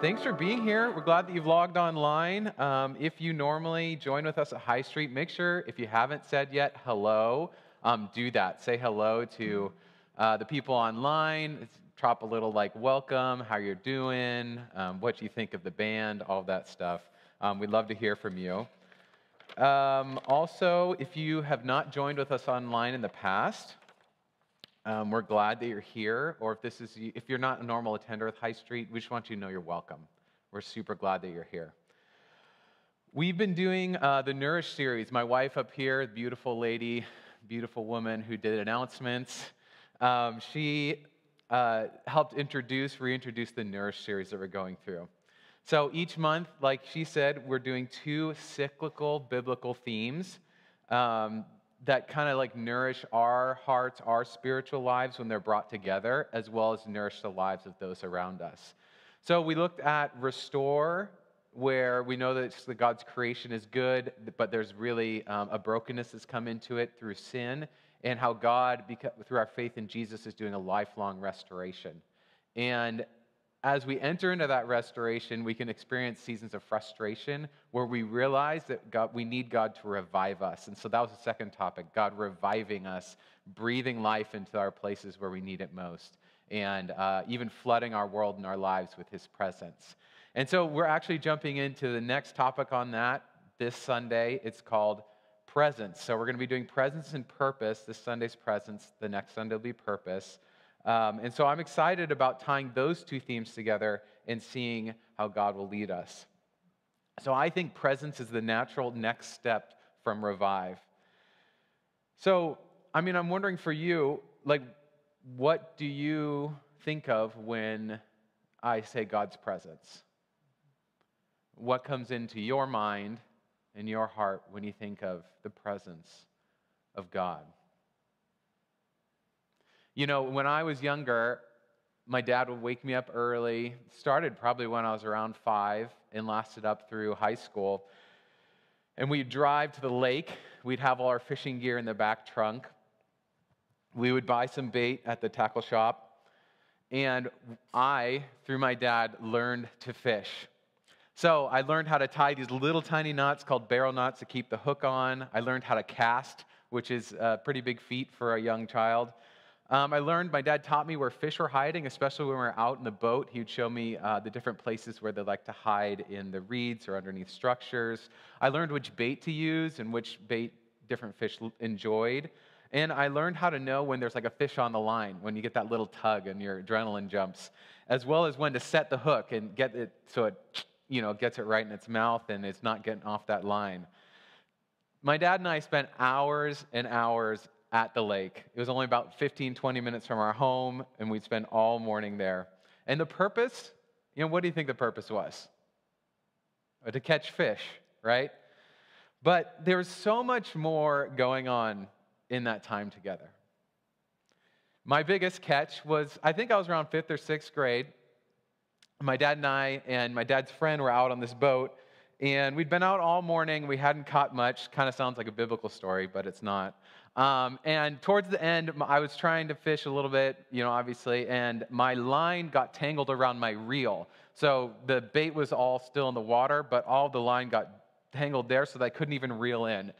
thanks for being here. We're glad that you've logged online. Um, if you normally join with us at High Street, make sure, if you haven't said yet, hello, um, do that. Say hello to uh, the people online. Drop a little like welcome, how you're doing, um, what you think of the band, all that stuff. Um, we'd love to hear from you. Um, also, if you have not joined with us online in the past, um, we're glad that you're here. Or if this is if you're not a normal attender at High Street, we just want you to know you're welcome. We're super glad that you're here. We've been doing uh, the Nourish series. My wife up here, beautiful lady, beautiful woman who did announcements. Um, she uh, helped introduce, reintroduce the Nourish series that we're going through. So each month, like she said, we're doing two cyclical biblical themes um, that kind of like nourish our hearts, our spiritual lives when they're brought together, as well as nourish the lives of those around us. So we looked at restore, where we know that God's creation is good, but there's really um, a brokenness that's come into it through sin, and how God, through our faith in Jesus, is doing a lifelong restoration. And as we enter into that restoration, we can experience seasons of frustration where we realize that God, we need God to revive us. And so that was the second topic God reviving us, breathing life into our places where we need it most, and uh, even flooding our world and our lives with His presence. And so we're actually jumping into the next topic on that this Sunday. It's called presence. So we're going to be doing presence and purpose. This Sunday's presence, the next Sunday will be purpose. Um, and so I'm excited about tying those two themes together and seeing how God will lead us. So I think presence is the natural next step from revive. So, I mean, I'm wondering for you, like, what do you think of when I say God's presence? What comes into your mind and your heart when you think of the presence of God? You know, when I was younger, my dad would wake me up early. Started probably when I was around five and lasted up through high school. And we'd drive to the lake. We'd have all our fishing gear in the back trunk. We would buy some bait at the tackle shop. And I, through my dad, learned to fish. So I learned how to tie these little tiny knots called barrel knots to keep the hook on. I learned how to cast, which is a pretty big feat for a young child. Um, I learned, my dad taught me where fish were hiding, especially when we were out in the boat. He would show me uh, the different places where they like to hide in the reeds or underneath structures. I learned which bait to use and which bait different fish enjoyed. And I learned how to know when there's like a fish on the line, when you get that little tug and your adrenaline jumps, as well as when to set the hook and get it so it, you know, gets it right in its mouth and it's not getting off that line. My dad and I spent hours and hours at the lake. It was only about 15, 20 minutes from our home, and we'd spend all morning there. And the purpose, you know, what do you think the purpose was? Uh, to catch fish, right? But there was so much more going on in that time together. My biggest catch was I think I was around fifth or sixth grade. My dad and I and my dad's friend were out on this boat, and we'd been out all morning. We hadn't caught much. Kind of sounds like a biblical story, but it's not. Um, and towards the end, I was trying to fish a little bit, you know, obviously, and my line got tangled around my reel. So the bait was all still in the water, but all the line got tangled there so that I couldn't even reel in.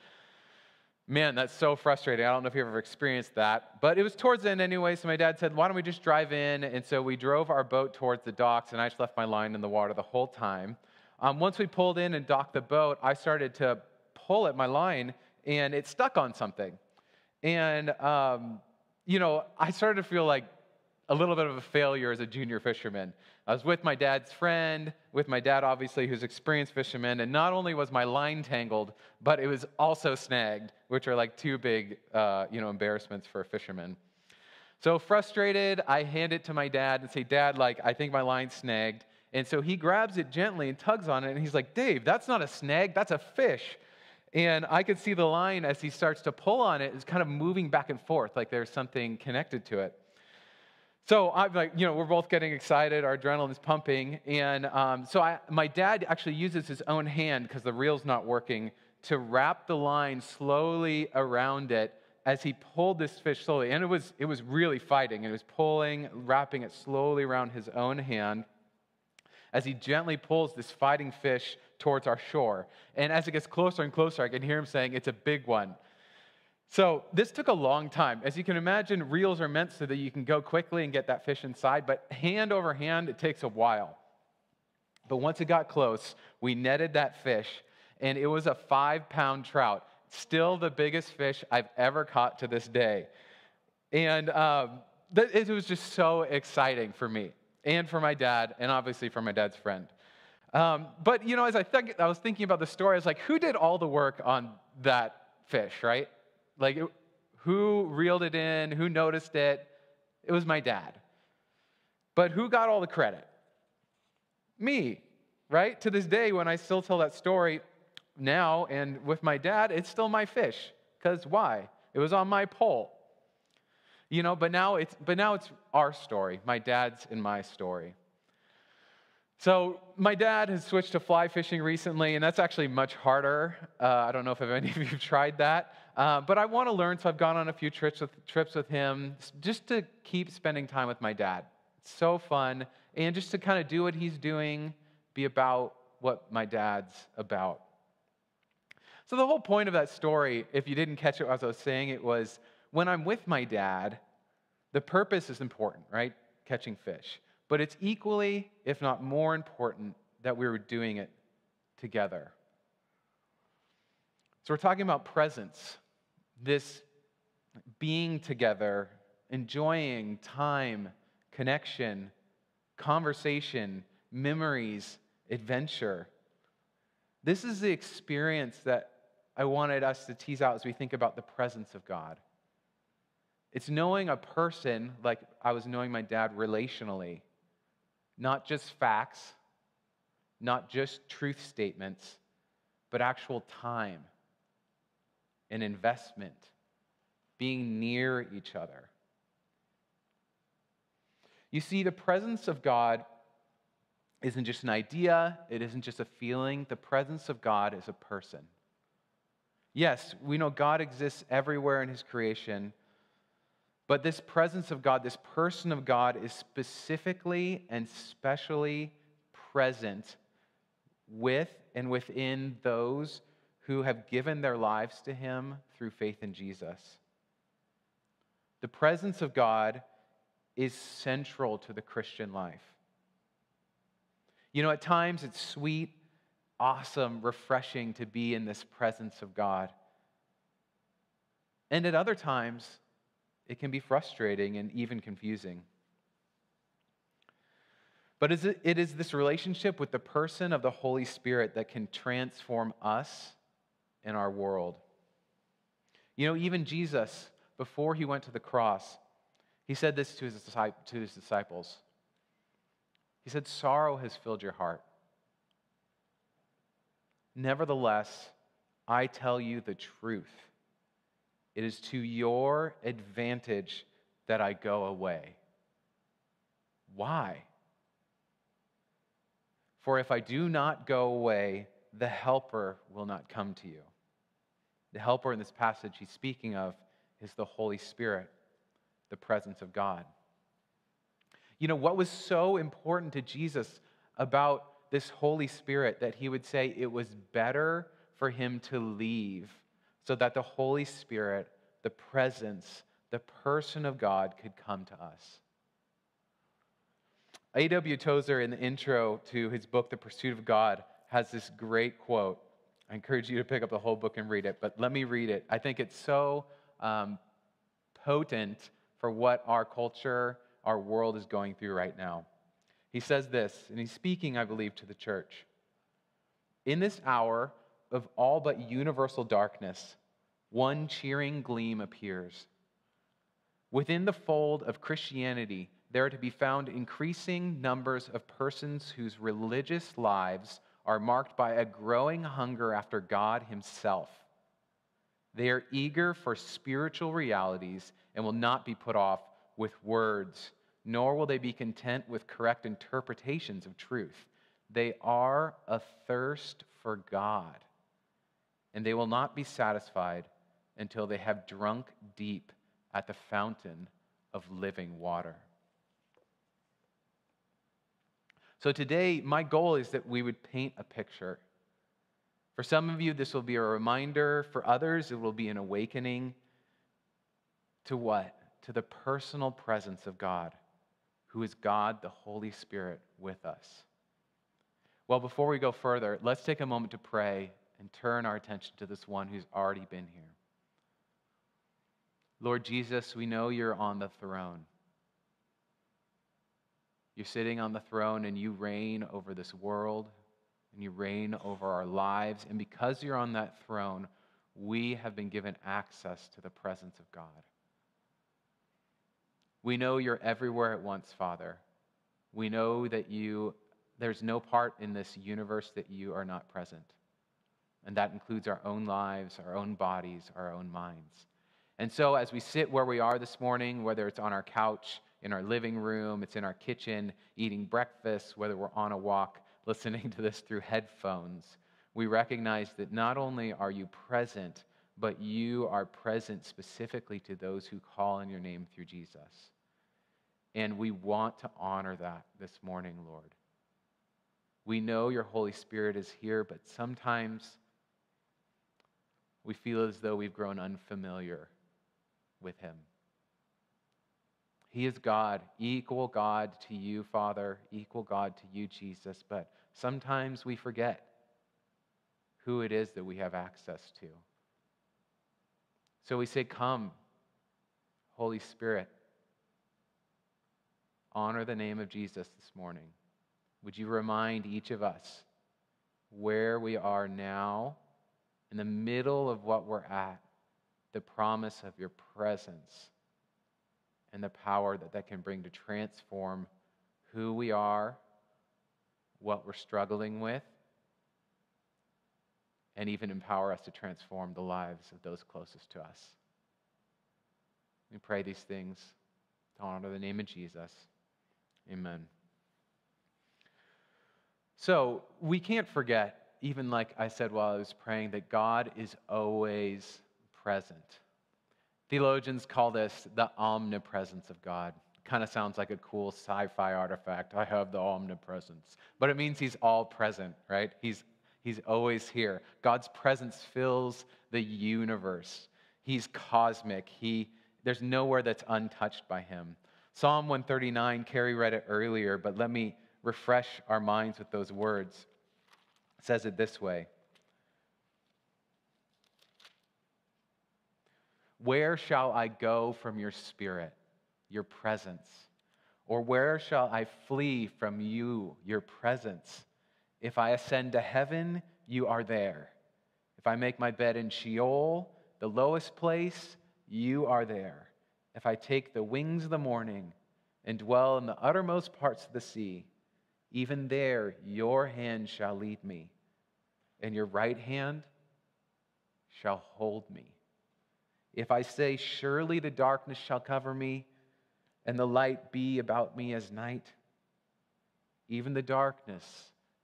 Man, that's so frustrating. I don't know if you've ever experienced that. But it was towards the end anyway, so my dad said, Why don't we just drive in? And so we drove our boat towards the docks, and I just left my line in the water the whole time. Um, once we pulled in and docked the boat, I started to pull at my line, and it stuck on something. And, um, you know, I started to feel like a little bit of a failure as a junior fisherman. I was with my dad's friend, with my dad, obviously, who's experienced fisherman, and not only was my line tangled, but it was also snagged, which are like two big, uh, you know, embarrassments for a fisherman. So frustrated, I hand it to my dad and say, Dad, like, I think my line's snagged. And so he grabs it gently and tugs on it, and he's like, Dave, that's not a snag, that's a fish. And I could see the line as he starts to pull on it is kind of moving back and forth, like there's something connected to it. So I'm like, you know, we're both getting excited, our adrenaline is pumping, and um, so I, my dad actually uses his own hand because the reel's not working to wrap the line slowly around it as he pulled this fish slowly, and it was it was really fighting. It was pulling, wrapping it slowly around his own hand, as he gently pulls this fighting fish towards our shore. And as it gets closer and closer, I can hear him saying, It's a big one. So this took a long time. As you can imagine, reels are meant so that you can go quickly and get that fish inside, but hand over hand, it takes a while. But once it got close, we netted that fish, and it was a five pound trout. Still the biggest fish I've ever caught to this day. And um, it was just so exciting for me and for my dad, and obviously for my dad's friend. Um, but, you know, as I, I was thinking about the story, I was like, who did all the work on that fish, right? Like, who reeled it in? Who noticed it? It was my dad. But who got all the credit? Me, right? To this day, when I still tell that story now and with my dad, it's still my fish. Because why? It was on my pole. You know, but now it's but now it's our story, my dad's and my story. So my dad has switched to fly fishing recently, and that's actually much harder. Uh, I don't know if any of you have tried that, uh, but I want to learn, so I've gone on a few trips with, trips with him just to keep spending time with my dad. It's so fun, and just to kind of do what he's doing, be about what my dad's about. So the whole point of that story, if you didn't catch it as I was saying, it was when I'm with my dad, the purpose is important, right? Catching fish. But it's equally, if not more important, that we were doing it together. So we're talking about presence, this being together, enjoying time, connection, conversation, memories, adventure. This is the experience that I wanted us to tease out as we think about the presence of God. It's knowing a person like I was knowing my dad relationally, not just facts, not just truth statements, but actual time and investment, being near each other. You see, the presence of God isn't just an idea, it isn't just a feeling. The presence of God is a person. Yes, we know God exists everywhere in His creation, but this presence of God, this person of God, is specifically and specially present with and within those who have given their lives to Him through faith in Jesus. The presence of God is central to the Christian life. You know, at times it's sweet, awesome, refreshing to be in this presence of God. And at other times, it can be frustrating and even confusing. But it is this relationship with the person of the Holy Spirit that can transform us and our world. You know, even Jesus, before he went to the cross, he said this to his, to his disciples. He said, Sorrow has filled your heart. Nevertheless, I tell you the truth. It is to your advantage that I go away. Why? For if I do not go away, the Helper will not come to you. The Helper in this passage he's speaking of is the Holy Spirit, the presence of God. You know, what was so important to Jesus about this Holy Spirit that he would say it was better for him to leave so that the Holy Spirit, the presence, the person of God could come to us. A.W. Tozer, in the intro to his book, The Pursuit of God, has this great quote. I encourage you to pick up the whole book and read it, but let me read it. I think it's so um, potent for what our culture, our world is going through right now. He says this, and he's speaking, I believe, to the church. In this hour of all but universal darkness, one cheering gleam appears. Within the fold of Christianity, there are to be found increasing numbers of persons whose religious lives are marked by a growing hunger after God Himself. They are eager for spiritual realities and will not be put off with words, nor will they be content with correct interpretations of truth. They are athirst for God, and they will not be satisfied until they have drunk deep at the fountain of living water. So today, my goal is that we would paint a picture. For some of you, this will be a reminder. For others, it will be an awakening to what? To the personal presence of God, who is God, the Holy Spirit, with us. Well, before we go further, let's take a moment to pray and turn our attention to this one who's already been here. Lord Jesus, we know you're on the throne. You're sitting on the throne and you reign over this world and you reign over our lives. And because you're on that throne, we have been given access to the presence of God. We know you're everywhere at once, Father. We know that you there's no part in this universe that you are not present. And that includes our own lives, our own bodies, our own minds. And so, as we sit where we are this morning, whether it's on our couch, in our living room, it's in our kitchen, eating breakfast, whether we're on a walk, listening to this through headphones, we recognize that not only are you present, but you are present specifically to those who call on your name through Jesus. And we want to honor that this morning, Lord. We know your Holy Spirit is here, but sometimes we feel as though we've grown unfamiliar with him. He is God, equal God to you, Father, equal God to you, Jesus, but sometimes we forget who it is that we have access to. So we say, Come, Holy Spirit, honor the name of Jesus this morning. Would you remind each of us where we are now, in the middle of what we're at, the promise of your presence and the power that that can bring to transform who we are, what we're struggling with, and even empower us to transform the lives of those closest to us. We pray these things to honor the name of Jesus. Amen. So we can't forget, even like I said while I was praying, that God is always present. Theologians call this the omnipresence of God. Kind of sounds like a cool sci fi artifact. I have the omnipresence. But it means he's all present, right? He's, he's always here. God's presence fills the universe. He's cosmic. He, there's nowhere that's untouched by him. Psalm 139, Keri read it earlier, but let me refresh our minds with those words. It says it this way Where shall I go from your spirit, your presence? Or where shall I flee from you, your presence? If I ascend to heaven, you are there. If I make my bed in Sheol, the lowest place, you are there. If I take the wings of the morning and dwell in the uttermost parts of the sea, even there your hand shall lead me, and your right hand shall hold me. If I say, Surely the darkness shall cover me, and the light be about me as night, even the darkness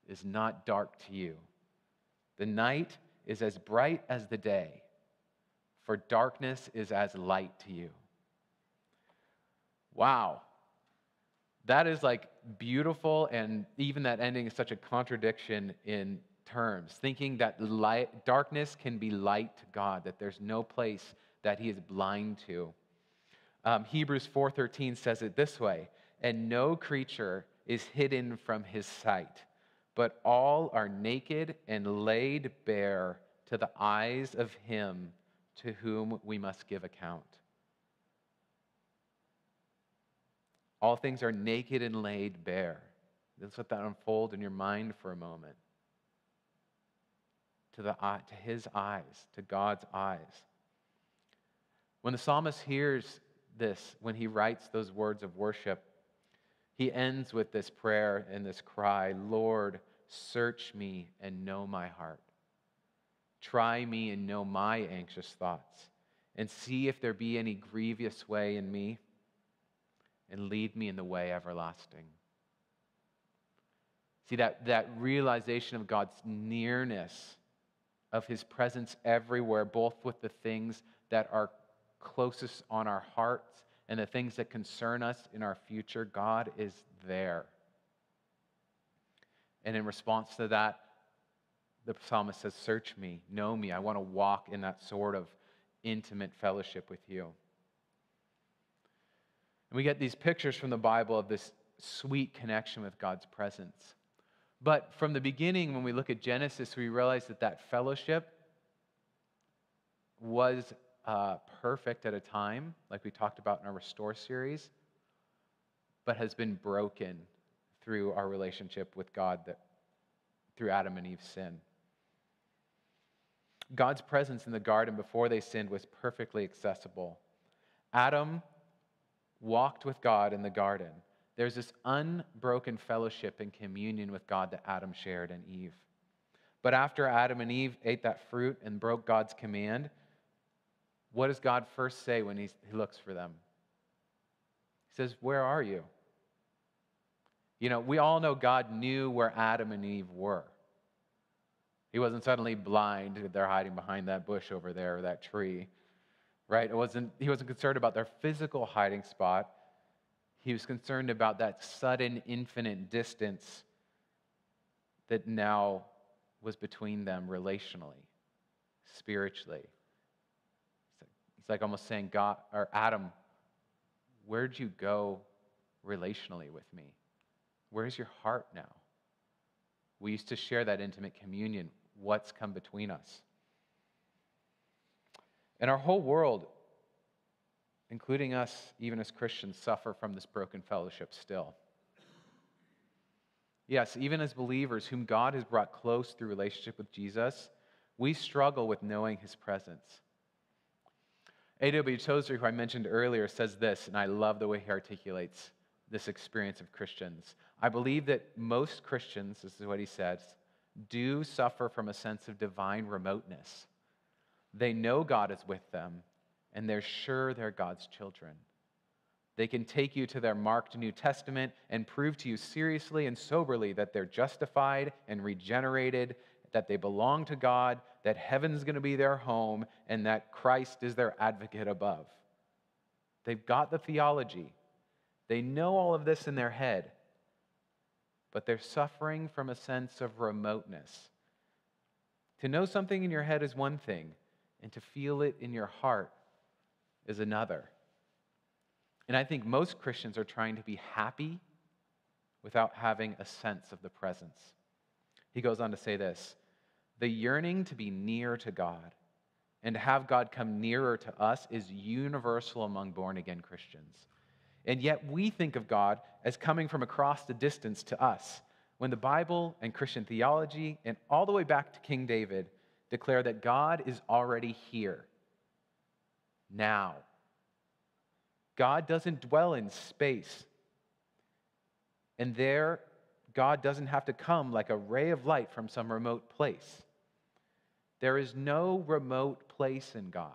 is not dark to you. The night is as bright as the day, for darkness is as light to you. Wow. That is like beautiful, and even that ending is such a contradiction in terms. Thinking that light, darkness can be light to God, that there's no place that He is blind to. Um, Hebrews 4:13 says it this way: "And no creature is hidden from His sight, but all are naked and laid bare to the eyes of Him to whom we must give account." All things are naked and laid bare. Let's let that unfold in your mind for a moment. To, the, to his eyes, to God's eyes. When the psalmist hears this, when he writes those words of worship, he ends with this prayer and this cry Lord, search me and know my heart. Try me and know my anxious thoughts, and see if there be any grievous way in me and lead me in the way everlasting. See, that, that realization of God's nearness, of his presence everywhere, both with the things that are closest on our hearts and the things that concern us in our future, God is there. And in response to that, the psalmist says, Search me, know me. I want to walk in that sort of intimate fellowship with you. And we get these pictures from the Bible of this sweet connection with God's presence. But from the beginning, when we look at Genesis, we realize that that fellowship was uh, perfect at a time, like we talked about in our Restore series, but has been broken through our relationship with God that, through Adam and Eve's sin. God's presence in the garden before they sinned was perfectly accessible. Adam walked with God in the garden. There's this unbroken fellowship and communion with God that Adam shared and Eve. But after Adam and Eve ate that fruit and broke God's command, what does God first say when he looks for them? He says, Where are you? You know, we all know God knew where Adam and Eve were. He wasn't suddenly blind, they're hiding behind that bush over there or that tree, right? It wasn't, he wasn't concerned about their physical hiding spot. He was concerned about that sudden, infinite distance that now was between them relationally, spiritually. It's like almost saying, God, or Adam, where'd you go relationally with me? Where's your heart now? We used to share that intimate communion what's come between us. And our whole world, including us, even as Christians, suffer from this broken fellowship still. Yes, even as believers whom God has brought close through relationship with Jesus, we struggle with knowing his presence. A.W. Tozer, who I mentioned earlier, says this, and I love the way he articulates this experience of Christians. I believe that most Christians, this is what he says, do suffer from a sense of divine remoteness. They know God is with them, and they're sure they're God's children. They can take you to their marked New Testament and prove to you seriously and soberly that they're justified and regenerated, that they belong to God, that heaven's going to be their home, and that Christ is their advocate above. They've got the theology. They know all of this in their head, but they're suffering from a sense of remoteness. To know something in your head is one thing, and to feel it in your heart is another. And I think most Christians are trying to be happy without having a sense of the presence. He goes on to say this the yearning to be near to God and to have God come nearer to us is universal among born again Christians. And yet we think of God as coming from across the distance to us, when the Bible and Christian theology, and all the way back to King David, declare that God is already here, now. God doesn't dwell in space. And there, God doesn't have to come like a ray of light from some remote place. There is no remote place in God.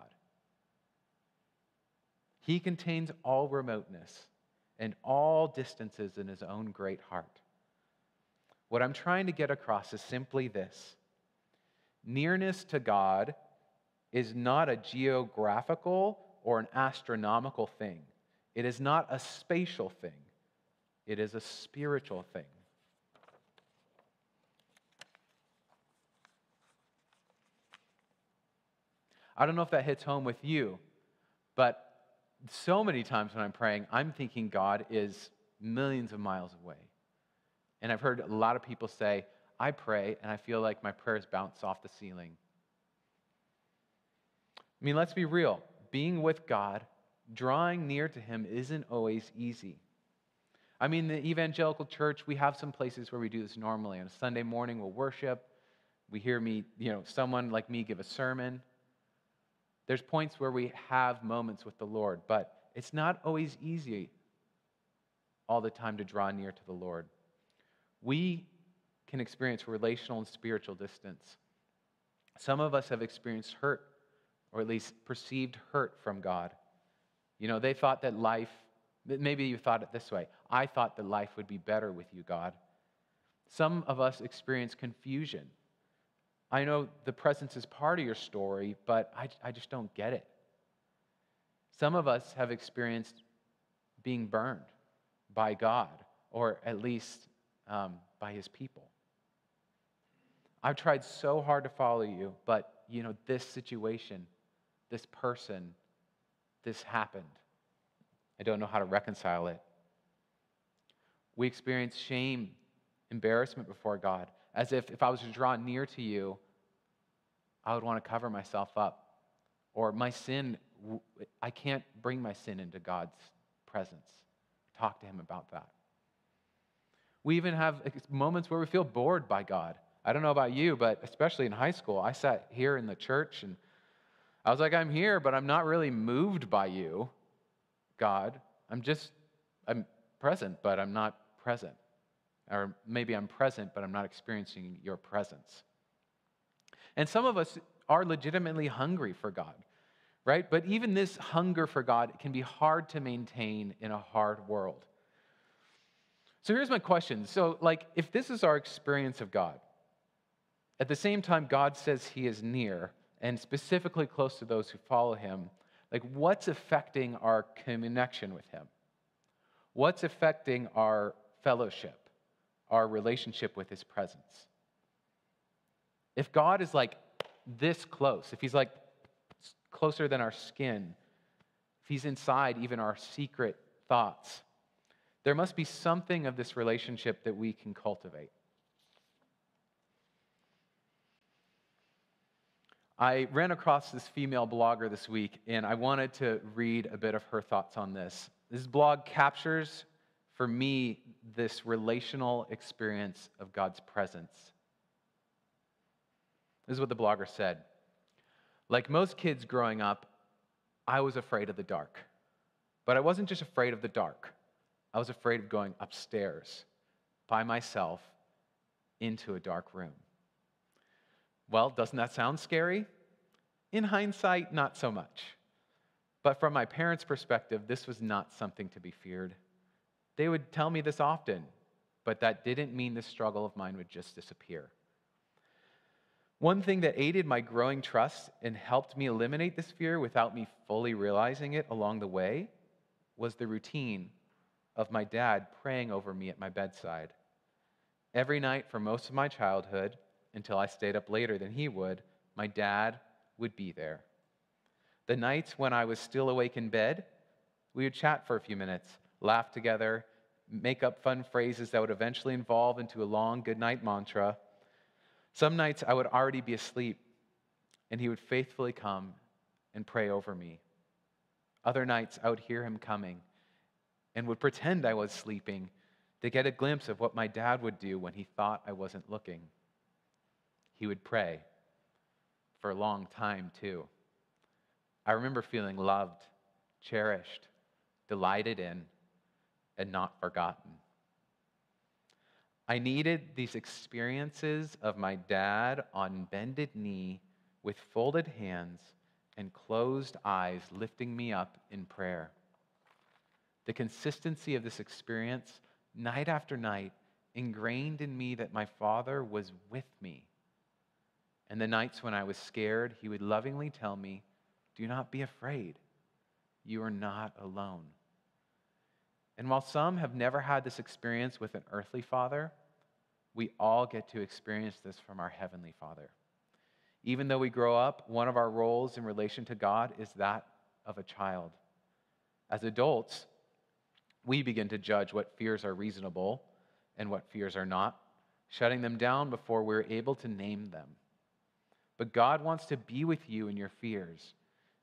He contains all remoteness and all distances in his own great heart. What I'm trying to get across is simply this nearness to God is not a geographical or an astronomical thing, it is not a spatial thing, it is a spiritual thing. I don't know if that hits home with you, but so many times when I'm praying, I'm thinking God is millions of miles away. And I've heard a lot of people say, I pray and I feel like my prayers bounce off the ceiling. I mean, let's be real. Being with God, drawing near to Him, isn't always easy. I mean, the evangelical church, we have some places where we do this normally. On a Sunday morning, we'll worship. We hear me, you know, someone like me give a sermon. There's points where we have moments with the Lord, but it's not always easy all the time to draw near to the Lord. We can experience relational and spiritual distance. Some of us have experienced hurt, or at least perceived hurt from God. You know, they thought that life, maybe you thought it this way I thought that life would be better with you, God. Some of us experience confusion I know the presence is part of your story, but I, I just don't get it. Some of us have experienced being burned by God, or at least um, by his people. I've tried so hard to follow you, but you know, this situation, this person, this happened. I don't know how to reconcile it. We experience shame, embarrassment before God, as if if I was to draw near to you, I would want to cover myself up. Or my sin, I can't bring my sin into God's presence. Talk to Him about that. We even have moments where we feel bored by God. I don't know about you, but especially in high school, I sat here in the church and I was like, I'm here, but I'm not really moved by you, God. I'm just, I'm present, but I'm not present. Or maybe I'm present, but I'm not experiencing your presence. And some of us are legitimately hungry for God, right? But even this hunger for God can be hard to maintain in a hard world. So here's my question. So, like, if this is our experience of God, at the same time, God says he is near and specifically close to those who follow him, like, what's affecting our connection with him? What's affecting our fellowship, our relationship with his presence? If God is like this close, if he's like closer than our skin, if he's inside even our secret thoughts, there must be something of this relationship that we can cultivate. I ran across this female blogger this week, and I wanted to read a bit of her thoughts on this. This blog captures, for me, this relational experience of God's presence. This is what the blogger said. Like most kids growing up, I was afraid of the dark. But I wasn't just afraid of the dark, I was afraid of going upstairs by myself into a dark room. Well, doesn't that sound scary? In hindsight, not so much. But from my parents' perspective, this was not something to be feared. They would tell me this often, but that didn't mean the struggle of mine would just disappear. One thing that aided my growing trust and helped me eliminate this fear without me fully realizing it along the way was the routine of my dad praying over me at my bedside. Every night for most of my childhood, until I stayed up later than he would, my dad would be there. The nights when I was still awake in bed, we would chat for a few minutes, laugh together, make up fun phrases that would eventually evolve into a long goodnight mantra. Some nights I would already be asleep, and he would faithfully come and pray over me. Other nights I would hear him coming and would pretend I was sleeping to get a glimpse of what my dad would do when he thought I wasn't looking he would pray for a long time, too. I remember feeling loved, cherished, delighted in, and not forgotten. I needed these experiences of my dad on bended knee with folded hands and closed eyes lifting me up in prayer. The consistency of this experience, night after night, ingrained in me that my father was with me and the nights when I was scared, he would lovingly tell me, Do not be afraid. You are not alone. And while some have never had this experience with an earthly father, we all get to experience this from our heavenly father. Even though we grow up, one of our roles in relation to God is that of a child. As adults, we begin to judge what fears are reasonable and what fears are not, shutting them down before we're able to name them. But God wants to be with you in your fears,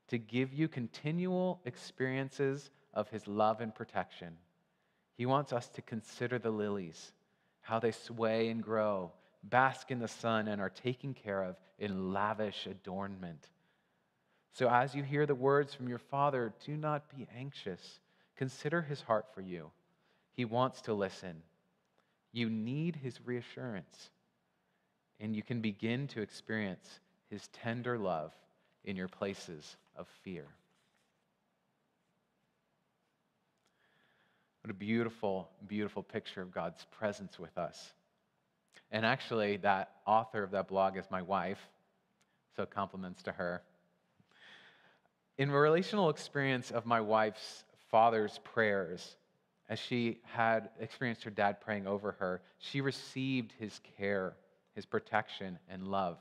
to give you continual experiences of His love and protection. He wants us to consider the lilies, how they sway and grow, bask in the sun, and are taken care of in lavish adornment. So, as you hear the words from your Father, do not be anxious. Consider His heart for you. He wants to listen. You need His reassurance, and you can begin to experience his tender love in your places of fear. What a beautiful, beautiful picture of God's presence with us. And actually, that author of that blog is my wife, so compliments to her. In a relational experience of my wife's father's prayers, as she had experienced her dad praying over her, she received his care his protection, and love.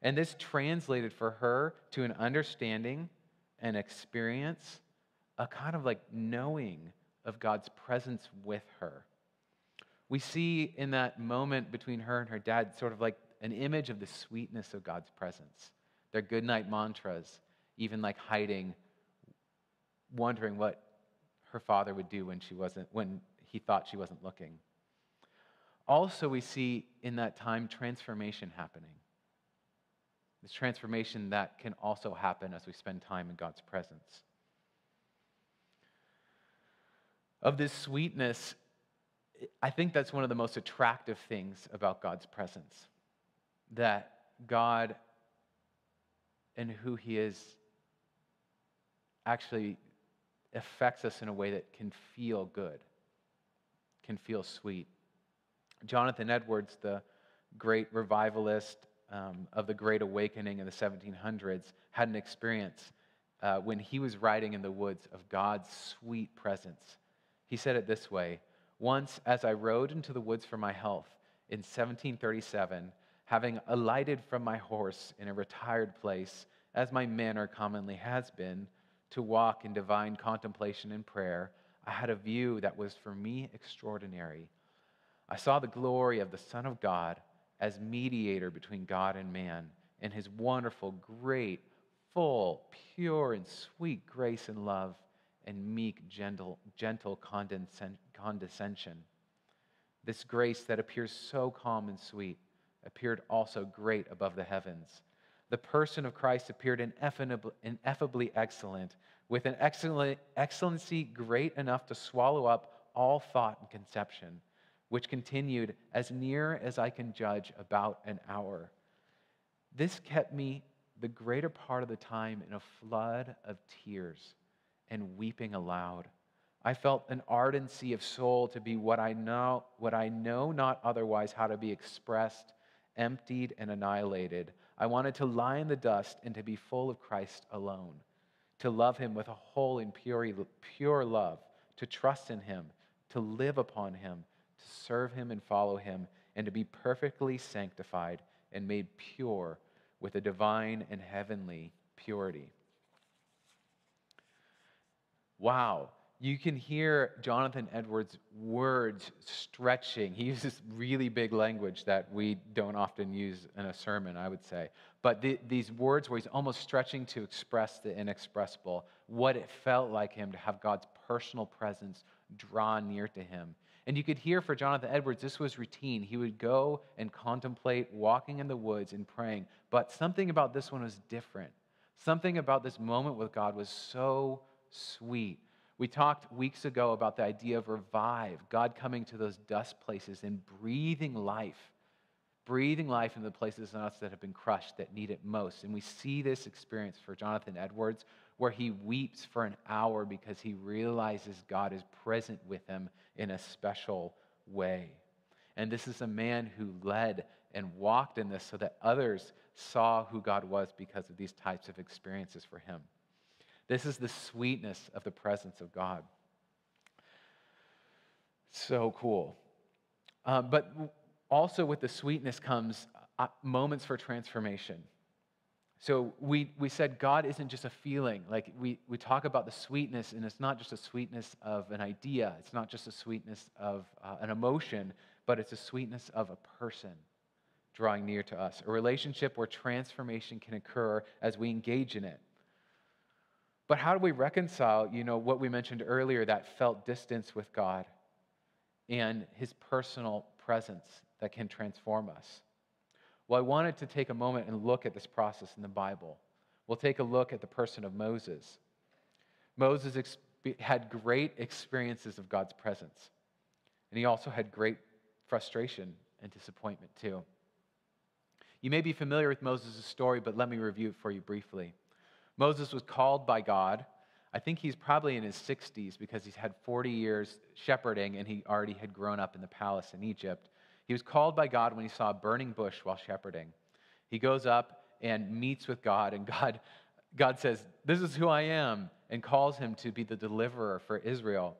And this translated for her to an understanding an experience, a kind of like knowing of God's presence with her. We see in that moment between her and her dad sort of like an image of the sweetness of God's presence. Their goodnight mantras, even like hiding, wondering what her father would do when she wasn't when he thought she wasn't looking. Also, we see in that time transformation happening. This transformation that can also happen as we spend time in God's presence. Of this sweetness, I think that's one of the most attractive things about God's presence. That God and who He is actually affects us in a way that can feel good, can feel sweet. Jonathan Edwards, the great revivalist um, of the Great Awakening in the 1700s, had an experience uh, when he was riding in the woods of God's sweet presence. He said it this way Once, as I rode into the woods for my health in 1737, having alighted from my horse in a retired place, as my manner commonly has been, to walk in divine contemplation and prayer, I had a view that was for me extraordinary. I saw the glory of the Son of God as mediator between God and man, and his wonderful, great, full, pure, and sweet grace and love, and meek, gentle, gentle condescension. This grace that appears so calm and sweet appeared also great above the heavens. The person of Christ appeared ineffably excellent, with an excellency great enough to swallow up all thought and conception which continued as near as I can judge about an hour. This kept me the greater part of the time in a flood of tears and weeping aloud. I felt an ardency of soul to be what I know, what I know not otherwise how to be expressed, emptied, and annihilated. I wanted to lie in the dust and to be full of Christ alone, to love him with a whole and pure, pure love, to trust in him, to live upon him, to serve him and follow him, and to be perfectly sanctified and made pure with a divine and heavenly purity. Wow. You can hear Jonathan Edwards' words stretching. He uses really big language that we don't often use in a sermon, I would say. But the, these words where he's almost stretching to express the inexpressible, what it felt like him to have God's personal presence draw near to him and you could hear for Jonathan Edwards, this was routine. He would go and contemplate walking in the woods and praying. But something about this one was different. Something about this moment with God was so sweet. We talked weeks ago about the idea of revive, God coming to those dust places and breathing life, breathing life into the places in us that have been crushed, that need it most. And we see this experience for Jonathan Edwards where he weeps for an hour because he realizes God is present with him in a special way. And this is a man who led and walked in this so that others saw who God was because of these types of experiences for him. This is the sweetness of the presence of God. So cool. Uh, but also with the sweetness comes uh, moments for transformation. So we, we said God isn't just a feeling. Like we, we talk about the sweetness, and it's not just a sweetness of an idea, it's not just a sweetness of uh, an emotion, but it's a sweetness of a person drawing near to us, a relationship where transformation can occur as we engage in it. But how do we reconcile, you know, what we mentioned earlier, that felt distance with God and his personal presence that can transform us? Well, I wanted to take a moment and look at this process in the Bible. We'll take a look at the person of Moses. Moses exp- had great experiences of God's presence, and he also had great frustration and disappointment too. You may be familiar with Moses' story, but let me review it for you briefly. Moses was called by God. I think he's probably in his 60s because he's had 40 years shepherding and he already had grown up in the palace in Egypt. He was called by God when he saw a burning bush while shepherding. He goes up and meets with God, and God, God says, This is who I am, and calls him to be the deliverer for Israel.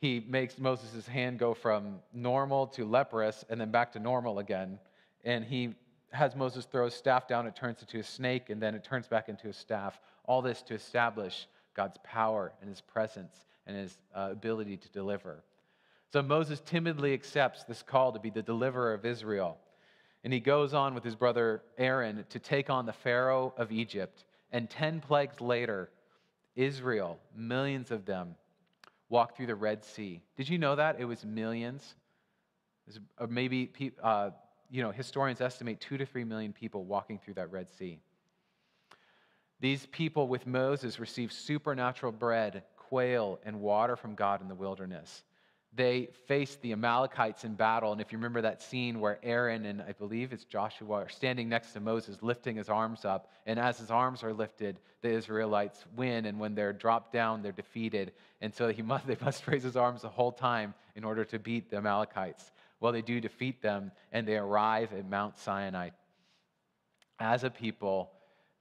He makes Moses' hand go from normal to leprous and then back to normal again. and he has Moses throw his staff down, it turns into a snake, and then it turns back into a staff. All this to establish God's power and his presence and his uh, ability to deliver. So Moses timidly accepts this call to be the deliverer of Israel. And he goes on with his brother Aaron to take on the Pharaoh of Egypt. And 10 plagues later, Israel, millions of them, walk through the Red Sea. Did you know that? It was millions. It was maybe uh, you know, historians estimate two to three million people walking through that Red Sea. These people with Moses received supernatural bread, quail, and water from God in the wilderness. They faced the Amalekites in battle. And if you remember that scene where Aaron and I believe it's Joshua are standing next to Moses, lifting his arms up. And as his arms are lifted, the Israelites win. And when they're dropped down, they're defeated. And so he must, they must raise his arms the whole time in order to beat the Amalekites. Well, they do defeat them, and they arrive at Mount Sinai as a people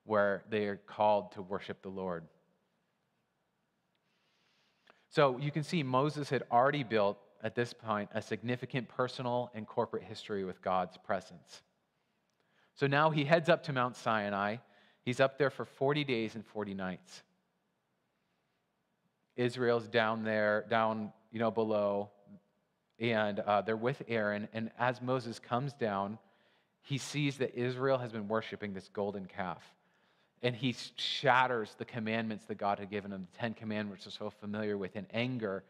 where they are called to worship the Lord. So you can see Moses had already built, at this point, a significant personal and corporate history with God's presence. So now he heads up to Mount Sinai. He's up there for 40 days and 40 nights. Israel's down there, down, you know, below and uh, they're with Aaron. And as Moses comes down, he sees that Israel has been worshiping this golden calf. And he shatters the commandments that God had given him, the Ten Commandments, we're so familiar with, in anger.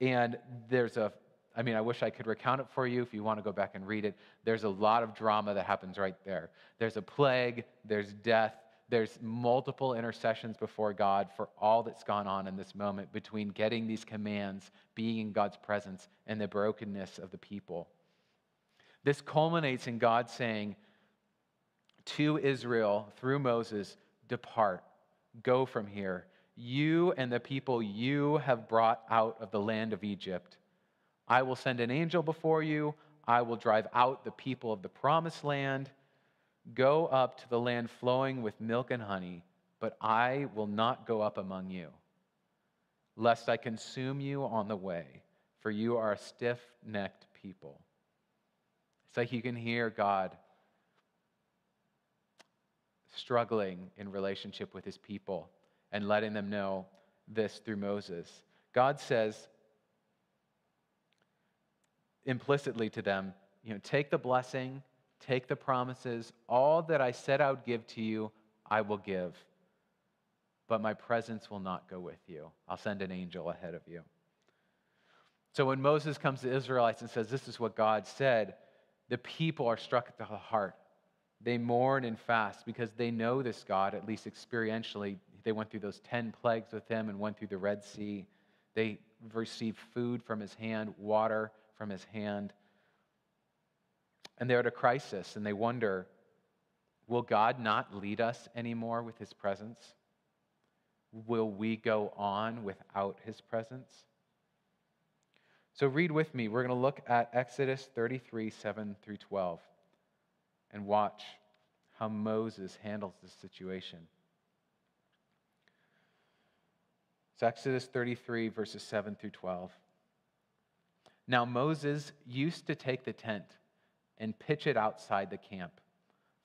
And there's a, I mean, I wish I could recount it for you if you want to go back and read it. There's a lot of drama that happens right there. There's a plague, there's death, there's multiple intercessions before God for all that's gone on in this moment between getting these commands, being in God's presence, and the brokenness of the people. This culminates in God saying to Israel through Moses, Depart, go from here. You and the people you have brought out of the land of Egypt. I will send an angel before you. I will drive out the people of the promised land Go up to the land flowing with milk and honey, but I will not go up among you, lest I consume you on the way, for you are a stiff necked people. It's like you can hear God struggling in relationship with his people and letting them know this through Moses. God says implicitly to them, you know, take the blessing Take the promises. All that I said I would give to you, I will give. But my presence will not go with you. I'll send an angel ahead of you. So when Moses comes to Israelites and says, This is what God said, the people are struck at the heart. They mourn and fast because they know this God, at least experientially. They went through those 10 plagues with him and went through the Red Sea. They received food from his hand, water from his hand and they're at a crisis and they wonder will God not lead us anymore with his presence? Will we go on without his presence? So read with me. We're going to look at Exodus 33 7 through 12 and watch how Moses handles this situation. It's Exodus 33, verses 7 through 12. Now, Moses used to take the tent and pitch it outside the camp,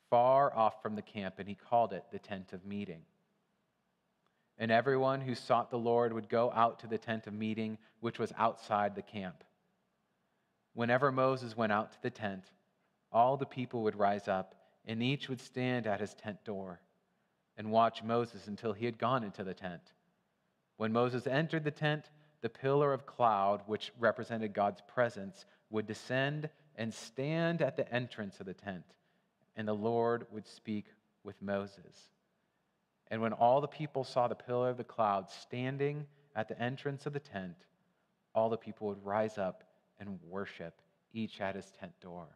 far off from the camp, and he called it the tent of meeting. And everyone who sought the Lord would go out to the tent of meeting, which was outside the camp. Whenever Moses went out to the tent, all the people would rise up, and each would stand at his tent door and watch Moses until he had gone into the tent. When Moses entered the tent, the pillar of cloud, which represented God's presence, would descend and stand at the entrance of the tent, and the Lord would speak with Moses. And when all the people saw the pillar of the cloud standing at the entrance of the tent, all the people would rise up and worship, each at his tent door.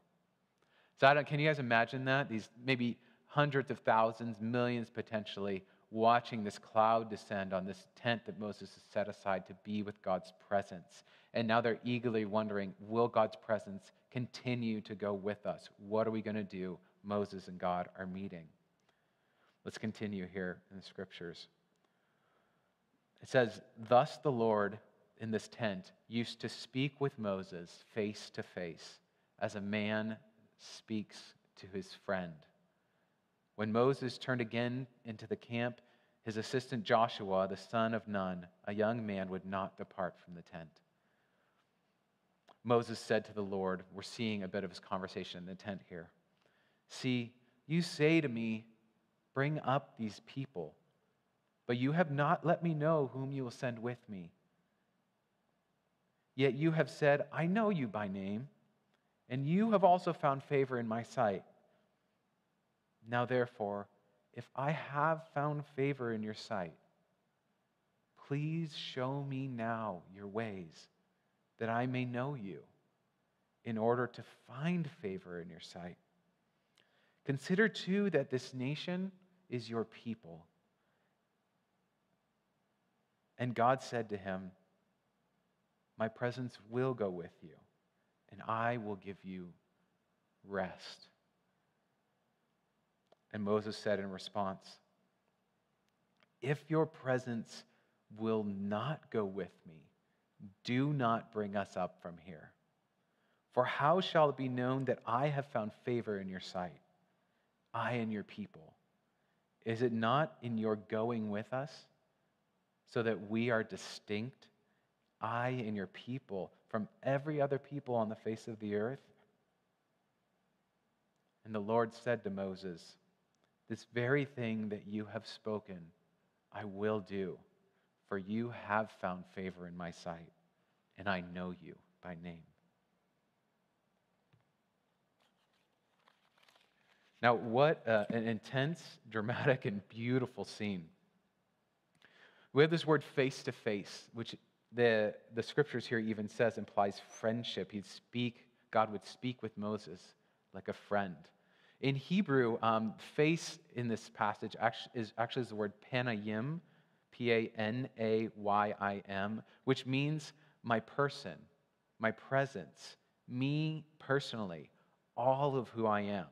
So, I don't, can you guys imagine that? These maybe hundreds of thousands, millions potentially, watching this cloud descend on this tent that Moses has set aside to be with God's presence. And now they're eagerly wondering will God's presence continue to go with us? What are we going to do? Moses and God are meeting. Let's continue here in the scriptures. It says, Thus the Lord in this tent used to speak with Moses face to face, as a man speaks to his friend. When Moses turned again into the camp, his assistant Joshua, the son of Nun, a young man, would not depart from the tent. Moses said to the Lord, We're seeing a bit of his conversation in the tent here. See, you say to me, Bring up these people, but you have not let me know whom you will send with me. Yet you have said, I know you by name, and you have also found favor in my sight. Now, therefore, if I have found favor in your sight, please show me now your ways, that I may know you, in order to find favor in your sight. Consider too that this nation is your people. And God said to him, My presence will go with you, and I will give you rest. And Moses said in response, If your presence will not go with me, do not bring us up from here. For how shall it be known that I have found favor in your sight, I and your people? Is it not in your going with us, so that we are distinct, I and your people, from every other people on the face of the earth? And the Lord said to Moses, this very thing that you have spoken, I will do, for you have found favor in my sight, and I know you by name. Now, what uh, an intense, dramatic, and beautiful scene. We have this word face to face, which the, the scriptures here even says implies friendship. He'd speak, God would speak with Moses like a friend. In Hebrew, um, face in this passage actually is actually is the word panayim, P A N A Y I M, which means my person, my presence, me personally, all of who I am.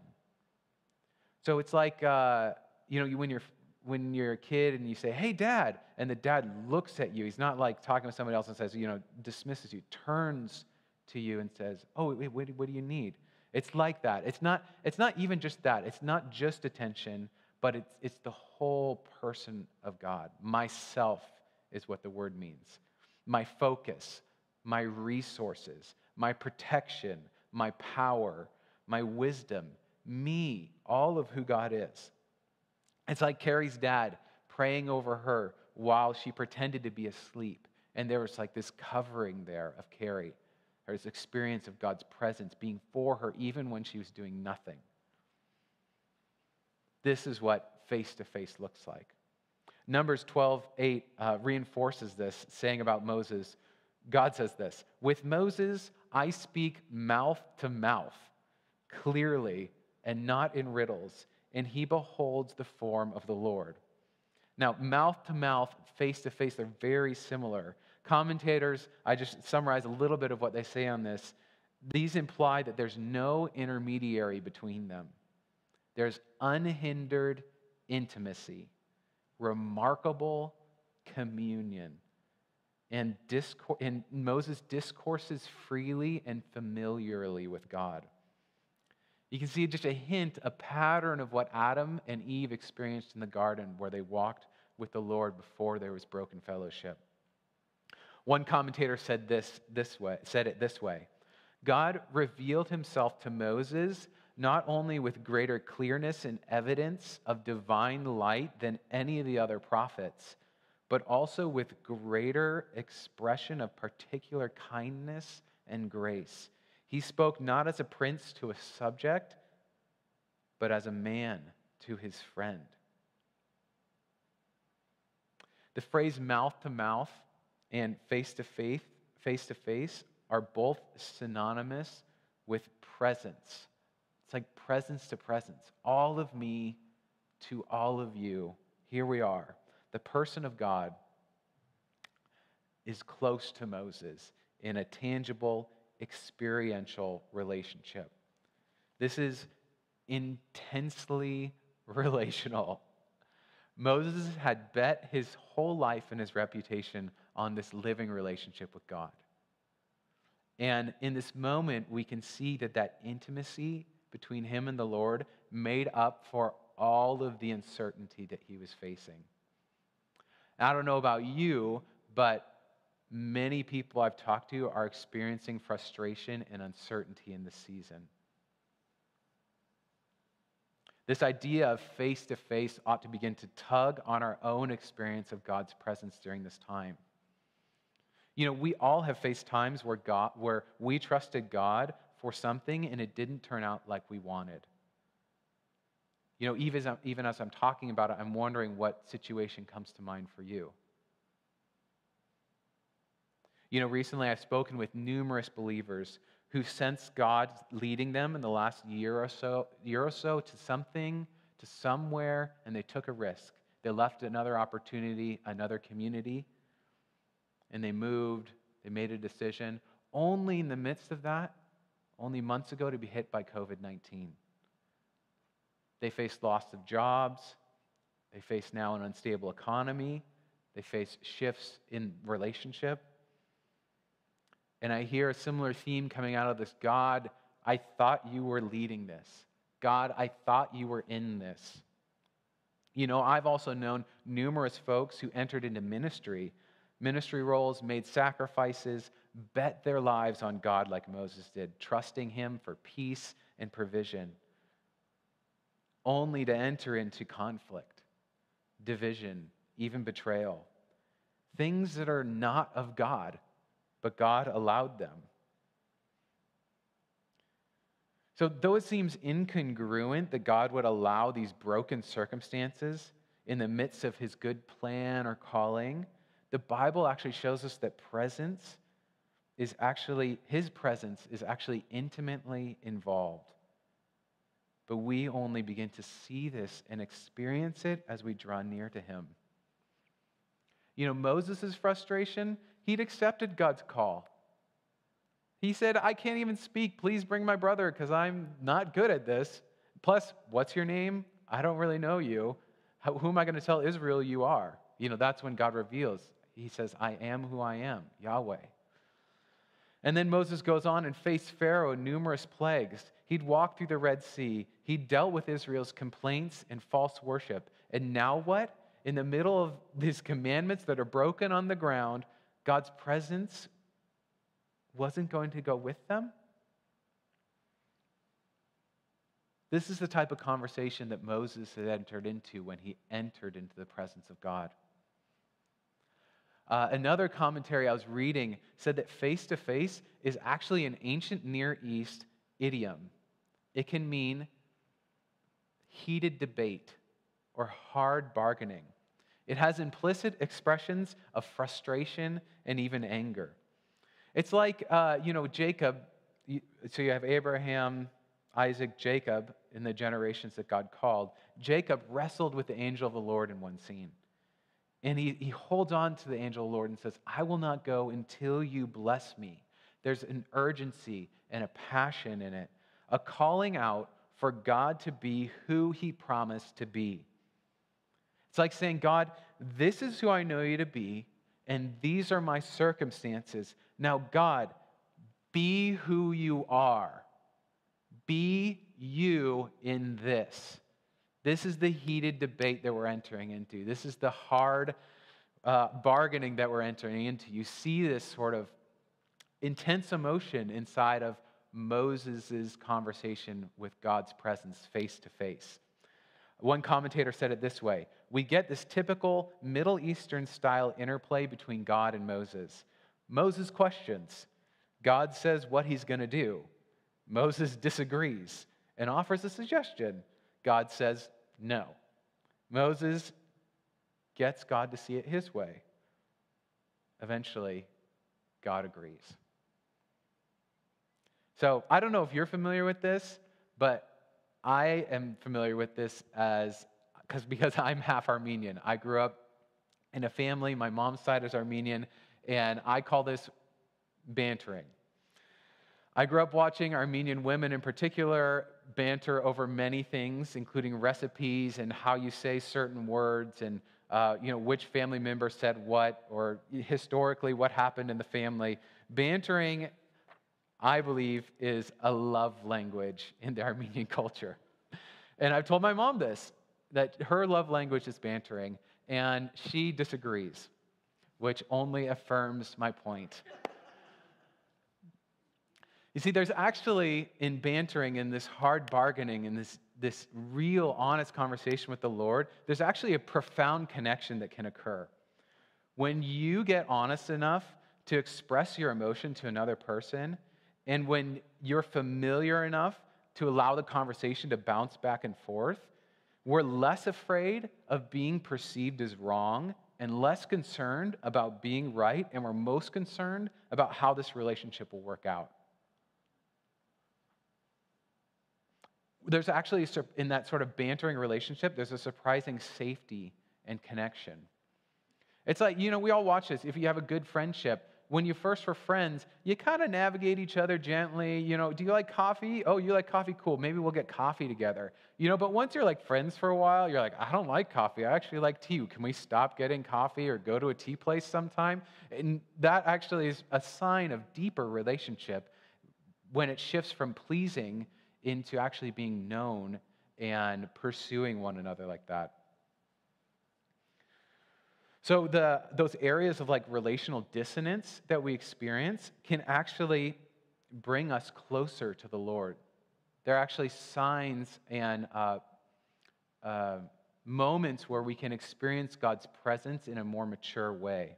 So it's like, uh, you know, when you're when you're a kid and you say, "Hey, Dad," and the dad looks at you. He's not like talking with somebody else and says, you know, dismisses you, turns to you and says, "Oh, wait, what, what do you need?" It's like that. It's not, it's not even just that. It's not just attention, but it's, it's the whole person of God. Myself is what the word means. My focus, my resources, my protection, my power, my wisdom, me, all of who God is. It's like Keri's dad praying over her while she pretended to be asleep. And there was like this covering there of Keri his experience of God's presence being for her even when she was doing nothing. This is what face to face looks like. Numbers 12, 8 uh, reinforces this, saying about Moses, God says this With Moses, I speak mouth to mouth, clearly, and not in riddles, and he beholds the form of the Lord. Now, mouth to mouth, face to face, they're very similar. Commentators, I just summarize a little bit of what they say on this. These imply that there's no intermediary between them. There's unhindered intimacy, remarkable communion, and, and Moses discourses freely and familiarly with God. You can see just a hint, a pattern of what Adam and Eve experienced in the garden where they walked with the Lord before there was broken fellowship. One commentator said this this way, said it this way. God revealed himself to Moses not only with greater clearness and evidence of divine light than any of the other prophets, but also with greater expression of particular kindness and grace. He spoke not as a prince to a subject, but as a man to his friend. The phrase mouth to mouth and face to face, face to face are both synonymous with presence. It's like presence to presence. All of me to all of you. Here we are. The person of God is close to Moses in a tangible, experiential relationship. This is intensely relational. Moses had bet his whole life and his reputation on this living relationship with God. And in this moment, we can see that that intimacy between him and the Lord made up for all of the uncertainty that he was facing. I don't know about you, but many people I've talked to are experiencing frustration and uncertainty in this season. This idea of face to face ought to begin to tug on our own experience of God's presence during this time. You know, we all have faced times where, God, where we trusted God for something and it didn't turn out like we wanted. You know, even as, even as I'm talking about it, I'm wondering what situation comes to mind for you. You know, recently I've spoken with numerous believers who sense God leading them in the last year or so, year or so to something, to somewhere, and they took a risk. They left another opportunity, another community, and they moved, they made a decision, only in the midst of that, only months ago, to be hit by COVID 19. They face loss of jobs. They face now an unstable economy. They face shifts in relationship. And I hear a similar theme coming out of this God, I thought you were leading this. God, I thought you were in this. You know, I've also known numerous folks who entered into ministry, ministry roles, made sacrifices, bet their lives on God like Moses did, trusting him for peace and provision only to enter into conflict, division, even betrayal. Things that are not of God, but God allowed them. So, though it seems incongruent that God would allow these broken circumstances in the midst of his good plan or calling, the Bible actually shows us that presence is actually, his presence is actually intimately involved but we only begin to see this and experience it as we draw near to Him. You know, Moses' frustration, he'd accepted God's call. He said, I can't even speak. Please bring my brother because I'm not good at this. Plus, what's your name? I don't really know you. How, who am I going to tell Israel you are? You know, that's when God reveals. He says, I am who I am, Yahweh. And then Moses goes on and faced Pharaoh in numerous plagues. He'd walked through the Red Sea. He dealt with Israel's complaints and false worship. And now what? In the middle of these commandments that are broken on the ground, God's presence wasn't going to go with them? This is the type of conversation that Moses had entered into when he entered into the presence of God. Uh, another commentary I was reading said that face to face is actually an ancient Near East idiom. It can mean heated debate or hard bargaining. It has implicit expressions of frustration and even anger. It's like, uh, you know, Jacob. So you have Abraham, Isaac, Jacob in the generations that God called. Jacob wrestled with the angel of the Lord in one scene. And he, he holds on to the angel of the Lord and says, I will not go until you bless me. There's an urgency and a passion in it, a calling out for God to be who he promised to be. It's like saying, God, this is who I know you to be, and these are my circumstances. Now, God, be who you are. Be you in this. This is the heated debate that we're entering into. This is the hard uh, bargaining that we're entering into. You see this sort of intense emotion inside of Moses' conversation with God's presence face to face. One commentator said it this way We get this typical Middle Eastern style interplay between God and Moses. Moses questions, God says what he's going to do. Moses disagrees and offers a suggestion. God says no. Moses gets God to see it his way. Eventually, God agrees. So I don't know if you're familiar with this, but I am familiar with this as because because I'm half Armenian. I grew up in a family. My mom's side is Armenian, and I call this bantering. I grew up watching Armenian women in particular banter over many things, including recipes and how you say certain words and uh, you know which family member said what or historically what happened in the family. Bantering I believe, is a love language in the Armenian culture. And I've told my mom this that her love language is bantering, and she disagrees, which only affirms my point. You see, there's actually in bantering, in this hard bargaining, in this, this real honest conversation with the Lord, there's actually a profound connection that can occur. When you get honest enough to express your emotion to another person, and when you're familiar enough to allow the conversation to bounce back and forth, we're less afraid of being perceived as wrong and less concerned about being right, and we're most concerned about how this relationship will work out. There's actually, in that sort of bantering relationship, there's a surprising safety and connection. It's like, you know, we all watch this. If you have a good friendship, when you first were friends, you kind of navigate each other gently. You know, do you like coffee? Oh, you like coffee? Cool. Maybe we'll get coffee together. You know, but once you're like friends for a while, you're like, I don't like coffee. I actually like tea. Can we stop getting coffee or go to a tea place sometime? And that actually is a sign of deeper relationship when it shifts from pleasing into actually being known and pursuing one another like that. So the, those areas of like relational dissonance that we experience can actually bring us closer to the Lord. They're actually signs and uh, uh, moments where we can experience God's presence in a more mature way.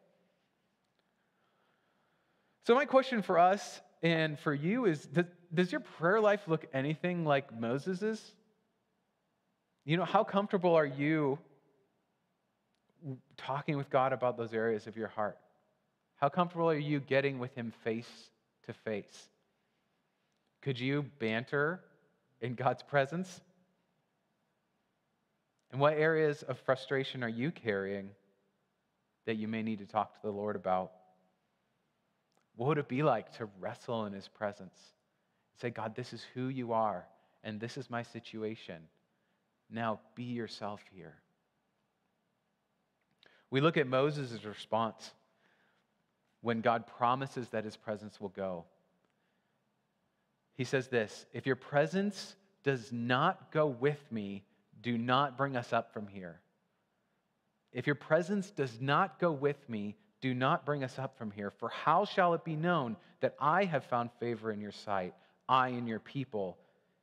So, my question for us and for you is does, does your prayer life look anything like Moses's? You know, how comfortable are you talking with God about those areas of your heart? How comfortable are you getting with Him face to face? Could you banter in God's presence? And what areas of frustration are you carrying that you may need to talk to the Lord about? What would it be like to wrestle in His presence? Say, God, this is who you are, and this is my situation. Now be yourself here. We look at Moses' response when God promises that his presence will go. He says this If your presence does not go with me, do not bring us up from here. If your presence does not go with me, do not bring us up from here. For how shall it be known that I have found favor in your sight, I and your people?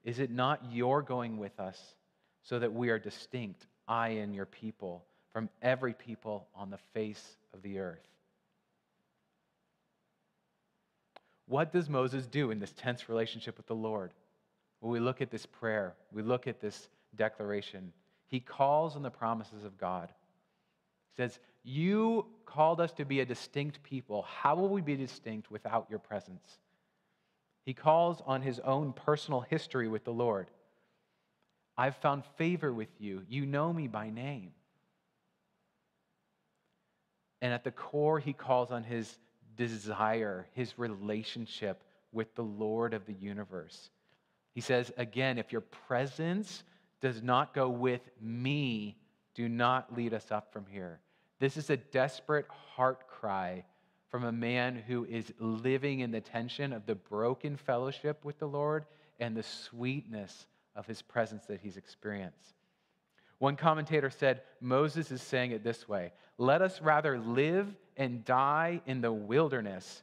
Is it not your going with us, so that we are distinct, I and your people? from every people on the face of the earth. What does Moses do in this tense relationship with the Lord? When we look at this prayer, we look at this declaration. He calls on the promises of God. He says, You called us to be a distinct people. How will we be distinct without your presence? He calls on his own personal history with the Lord. I've found favor with you. You know me by name. And at the core, he calls on his desire, his relationship with the Lord of the universe. He says, again, if your presence does not go with me, do not lead us up from here. This is a desperate heart cry from a man who is living in the tension of the broken fellowship with the Lord and the sweetness of his presence that he's experienced. One commentator said, Moses is saying it this way Let us rather live and die in the wilderness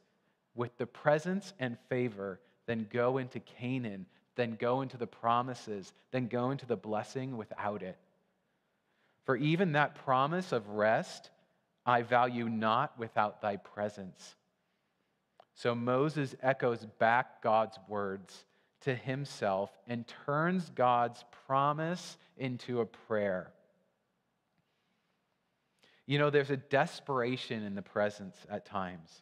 with the presence and favor than go into Canaan, than go into the promises, than go into the blessing without it. For even that promise of rest I value not without thy presence. So Moses echoes back God's words to himself and turns God's promise into a prayer. You know, there's a desperation in the presence at times.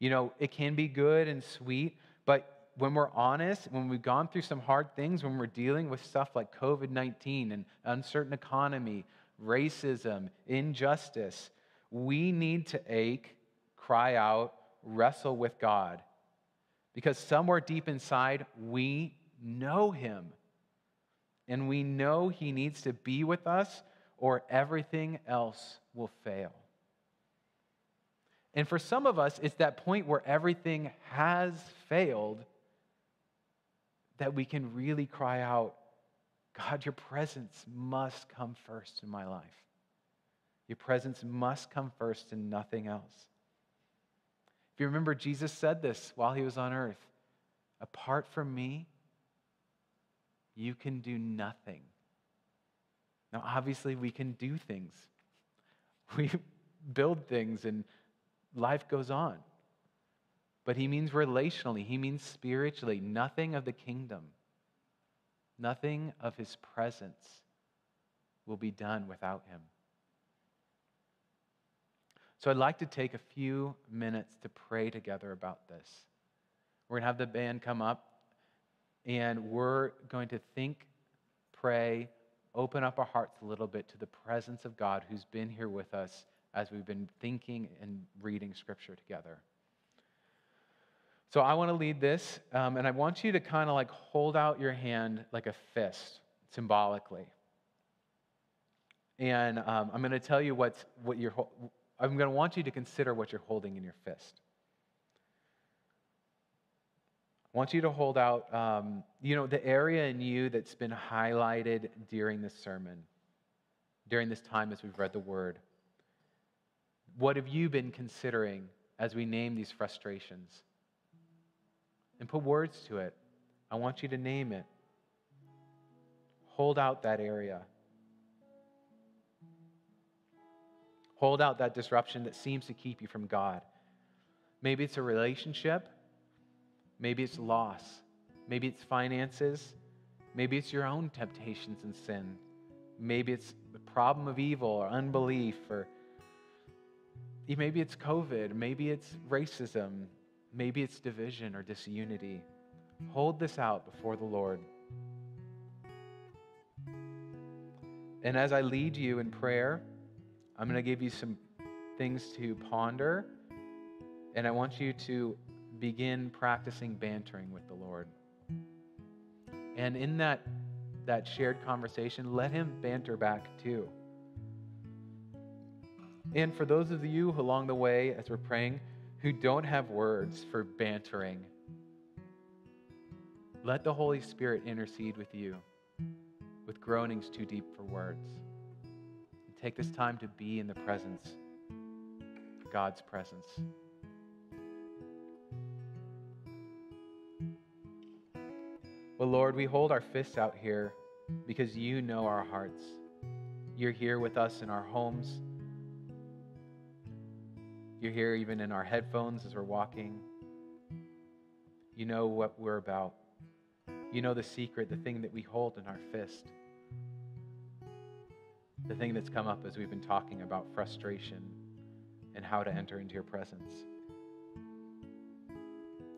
You know, it can be good and sweet, but when we're honest, when we've gone through some hard things, when we're dealing with stuff like COVID 19 and uncertain economy, racism, injustice, we need to ache, cry out, wrestle with God because somewhere deep inside, we know him. And we know he needs to be with us, or everything else will fail. And for some of us, it's that point where everything has failed that we can really cry out, God, your presence must come first in my life. Your presence must come first and nothing else. If you remember, Jesus said this while he was on earth Apart from me, you can do nothing. Now, obviously, we can do things. We build things and life goes on. But he means relationally, he means spiritually. Nothing of the kingdom, nothing of his presence will be done without him. So I'd like to take a few minutes to pray together about this. We're going to have the band come up and we're going to think, pray, open up our hearts a little bit to the presence of God who's been here with us as we've been thinking and reading Scripture together. So I want to lead this, um, and I want you to kind of like hold out your hand like a fist, symbolically. And um, I'm going to tell you what's, what you're, I'm going to want you to consider what you're holding in your fist. I want you to hold out, um, you know, the area in you that's been highlighted during this sermon, during this time as we've read the word. What have you been considering as we name these frustrations? And put words to it. I want you to name it. Hold out that area. Hold out that disruption that seems to keep you from God. Maybe it's a relationship. Maybe it's loss. Maybe it's finances. Maybe it's your own temptations and sin. Maybe it's the problem of evil or unbelief or Maybe it's COVID. Maybe it's racism. Maybe it's division or disunity. Hold this out before the Lord. And as I lead you in prayer, I'm going to give you some things to ponder. And I want you to begin practicing bantering with the Lord. And in that, that shared conversation, let Him banter back too. And for those of you who along the way, as we're praying, who don't have words for bantering, let the Holy Spirit intercede with you with groanings too deep for words. And take this time to be in the presence, God's presence. Well, Lord, we hold our fists out here because you know our hearts. You're here with us in our homes you're here even in our headphones as we're walking. You know what we're about. You know the secret, the thing that we hold in our fist. The thing that's come up as we've been talking about frustration and how to enter into your presence.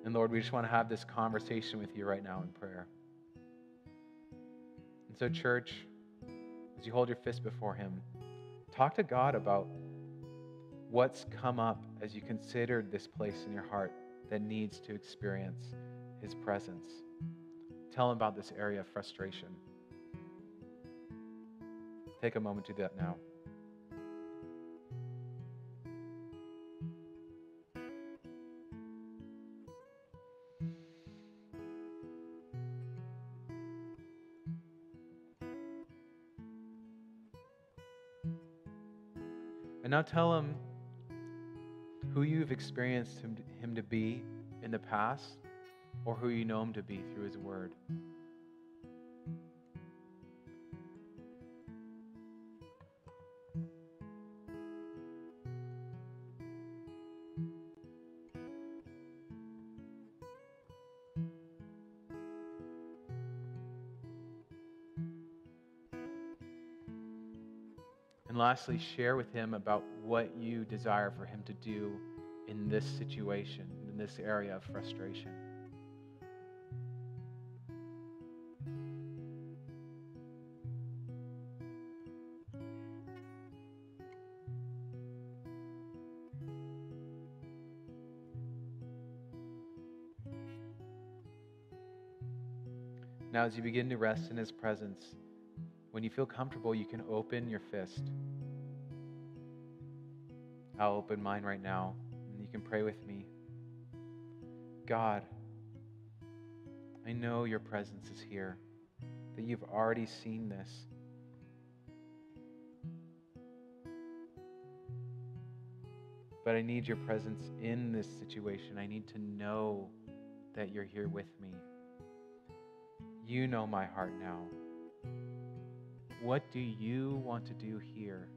And Lord, we just want to have this conversation with you right now in prayer. And so, church, as you hold your fist before Him, talk to God about what's come up as you considered this place in your heart that needs to experience His presence. Tell Him about this area of frustration. Take a moment to do that now. And now tell him who you've experienced him, him to be in the past or who you know him to be through his word. Lastly, share with him about what you desire for him to do in this situation, in this area of frustration. Now, as you begin to rest in His presence, when you feel comfortable, you can open your fist. I'll open mine right now. And you can pray with me. God, I know your presence is here, that you've already seen this. But I need your presence in this situation. I need to know that you're here with me. You know my heart now. What do you want to do here?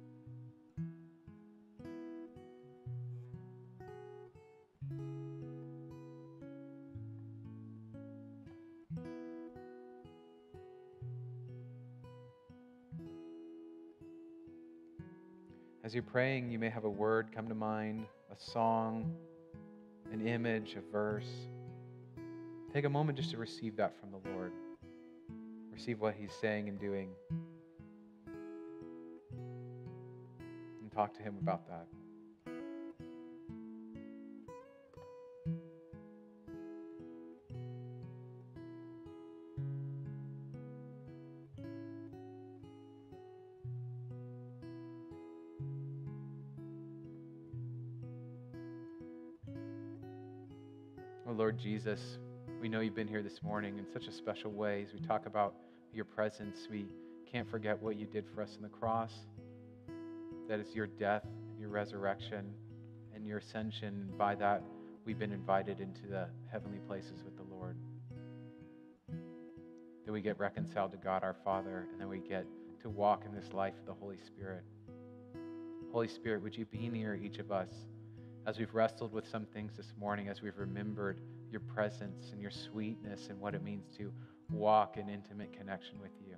As you're praying, you may have a word come to mind, a song, an image, a verse. Take a moment just to receive that from the Lord. Receive what He's saying and doing. And talk to Him about that. Jesus, we know you've been here this morning in such a special way as we talk about your presence. We can't forget what you did for us on the cross. That is your death, your resurrection, and your ascension. By that, we've been invited into the heavenly places with the Lord. That we get reconciled to God our Father, and then we get to walk in this life of the Holy Spirit. Holy Spirit, would you be near each of us? as we've wrestled with some things this morning, as we've remembered your presence and your sweetness and what it means to walk in intimate connection with you.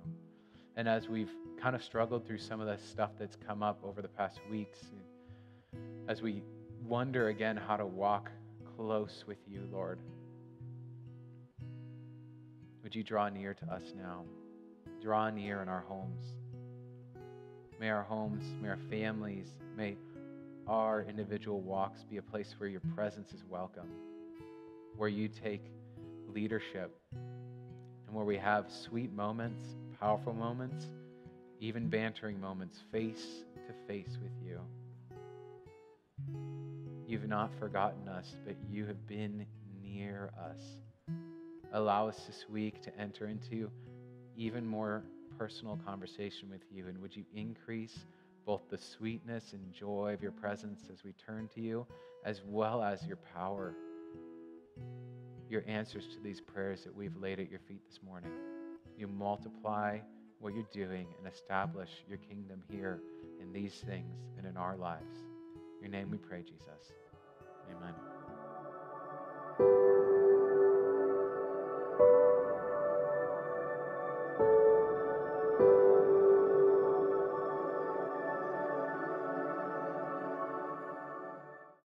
And as we've kind of struggled through some of the stuff that's come up over the past weeks, as we wonder again how to walk close with you, Lord, would you draw near to us now? Draw near in our homes. May our homes, may our families, may our individual walks be a place where your presence is welcome, where you take leadership, and where we have sweet moments, powerful moments, even bantering moments face to face with you. You've not forgotten us, but you have been near us. Allow us this week to enter into even more personal conversation with you, and would you increase? both the sweetness and joy of your presence as we turn to you, as well as your power, your answers to these prayers that we've laid at your feet this morning. You multiply what you're doing and establish your kingdom here in these things and in our lives. In your name we pray, Jesus. Amen.